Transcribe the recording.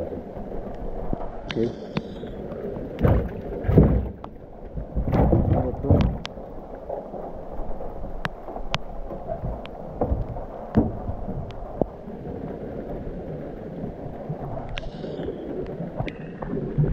Okay.